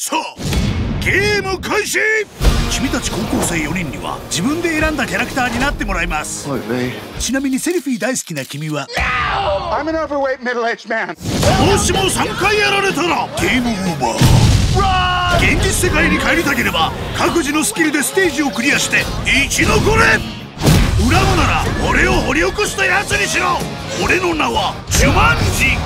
さあゲーム開始！君たち高校生4人には自分で選んだキャラクターになってもらいます。ちなみにセルフィー大好きな君は？No! もしも3回やられたらゲームオーバー。現実世界に帰りたければ各自のスキルでステージをクリアして生き残れ！恨むなら俺を掘り起こしたやつにしろ！俺の名はジュマンジ